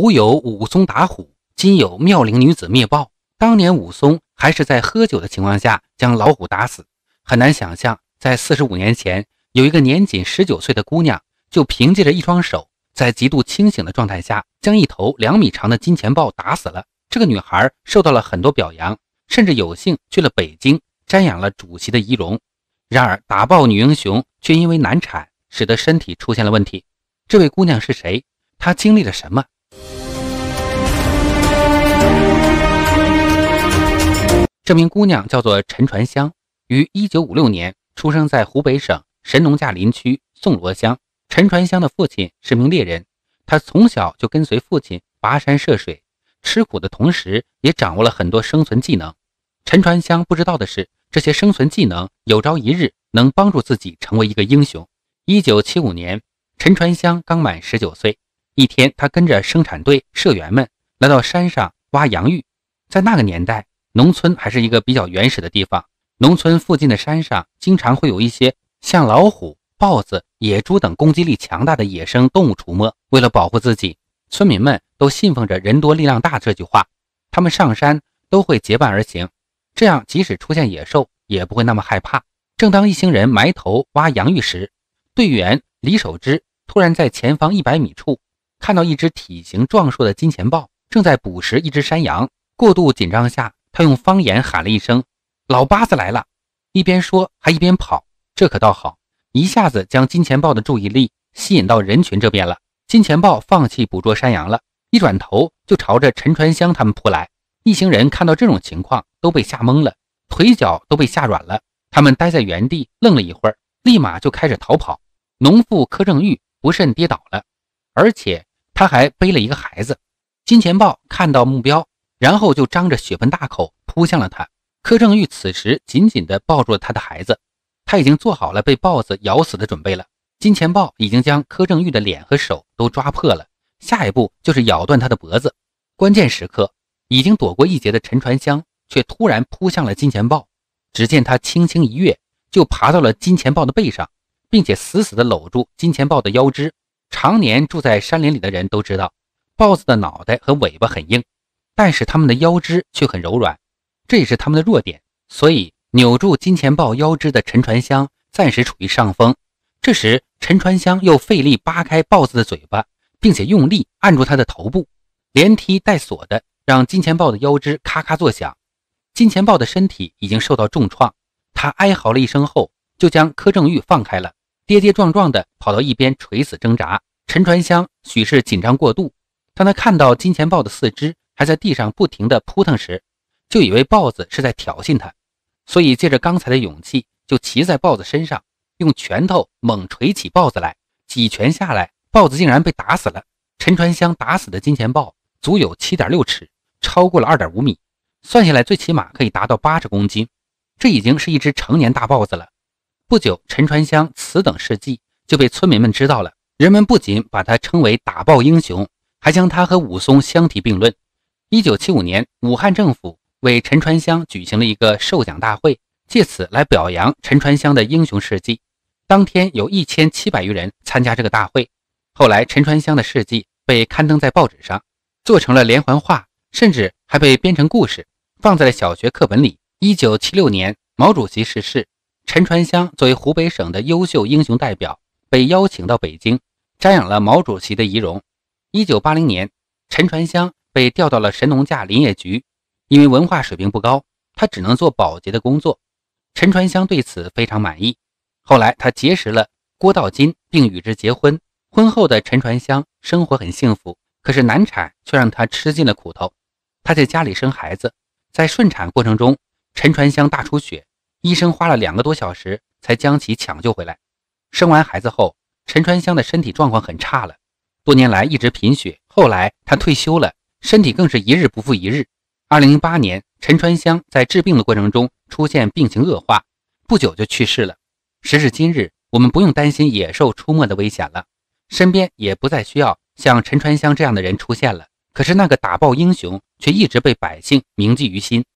古有武松打虎，今有妙龄女子灭豹。当年武松还是在喝酒的情况下将老虎打死，很难想象，在四十五年前，有一个年仅十九岁的姑娘，就凭借着一双手，在极度清醒的状态下，将一头两米长的金钱豹打死了。这个女孩受到了很多表扬，甚至有幸去了北京瞻仰了主席的遗容。然而，打豹女英雄却因为难产，使得身体出现了问题。这位姑娘是谁？她经历了什么？这名姑娘叫做陈传香，于1956年出生在湖北省神农架林区宋罗乡。陈传香的父亲是名猎人，他从小就跟随父亲跋山涉水，吃苦的同时也掌握了很多生存技能。陈传香不知道的是，这些生存技能有朝一日能帮助自己成为一个英雄。1975年，陈传香刚满19岁，一天，他跟着生产队社员们来到山上挖洋芋。在那个年代，农村还是一个比较原始的地方，农村附近的山上经常会有一些像老虎、豹子、野猪等攻击力强大的野生动物出没。为了保护自己，村民们都信奉着“人多力量大”这句话，他们上山都会结伴而行，这样即使出现野兽也不会那么害怕。正当一行人埋头挖洋芋时，队员李守之突然在前方一百米处看到一只体型壮硕的金钱豹正在捕食一只山羊，过度紧张下。他用方言喊了一声：“老八子来了！”一边说还一边跑，这可倒好，一下子将金钱豹的注意力吸引到人群这边了。金钱豹放弃捕捉山羊了，一转头就朝着陈传香他们扑来。一行人看到这种情况，都被吓懵了，腿脚都被吓软了。他们待在原地愣了一会儿，立马就开始逃跑。农妇柯正玉不慎跌倒了，而且他还背了一个孩子。金钱豹看到目标。然后就张着血盆大口扑向了他。柯正玉此时紧紧地抱住了他的孩子，他已经做好了被豹子咬死的准备了。金钱豹已经将柯正玉的脸和手都抓破了，下一步就是咬断他的脖子。关键时刻，已经躲过一劫的陈传香却突然扑向了金钱豹。只见他轻轻一跃，就爬到了金钱豹的背上，并且死死地搂住金钱豹的腰肢。常年住在山林里的人都知道，豹子的脑袋和尾巴很硬。但是他们的腰肢却很柔软，这也是他们的弱点。所以扭住金钱豹腰肢的陈传香暂时处于上风。这时，陈传香又费力扒开豹子的嘴巴，并且用力按住它的头部，连踢带锁的让金钱豹的腰肢咔咔作响。金钱豹的身体已经受到重创，他哀嚎了一声后，就将柯正玉放开了，跌跌撞撞地跑到一边垂死挣扎。陈传香许是紧张过度，当他看到金钱豹的四肢。还在地上不停地扑腾时，就以为豹子是在挑衅他，所以借着刚才的勇气，就骑在豹子身上，用拳头猛捶起豹子来。几拳下来，豹子竟然被打死了。陈传香打死的金钱豹足有七点六尺，超过了二点五米，算下来最起码可以达到八十公斤。这已经是一只成年大豹子了。不久，陈传香此等事迹就被村民们知道了，人们不仅把他称为打豹英雄，还将他和武松相提并论。一九七五年，武汉政府为陈传香举行了一个授奖大会，借此来表扬陈传香的英雄事迹。当天有一千七百余人参加这个大会。后来，陈传香的事迹被刊登在报纸上，做成了连环画，甚至还被编成故事，放在了小学课本里。一九七六年，毛主席逝世，陈传香作为湖北省的优秀英雄代表，被邀请到北京瞻仰了毛主席的遗容。一九八零年，陈传香。被调到了神农架林业局，因为文化水平不高，他只能做保洁的工作。陈传香对此非常满意。后来他结识了郭道金，并与之结婚。婚后的陈传香生活很幸福，可是难产却让他吃尽了苦头。他在家里生孩子，在顺产过程中，陈传香大出血，医生花了两个多小时才将其抢救回来。生完孩子后，陈传香的身体状况很差了，多年来一直贫血。后来他退休了。身体更是一日不复一日。二零零八年，陈川香在治病的过程中出现病情恶化，不久就去世了。时至今日，我们不用担心野兽出没的危险了，身边也不再需要像陈川香这样的人出现了。可是那个打爆英雄却一直被百姓铭记于心。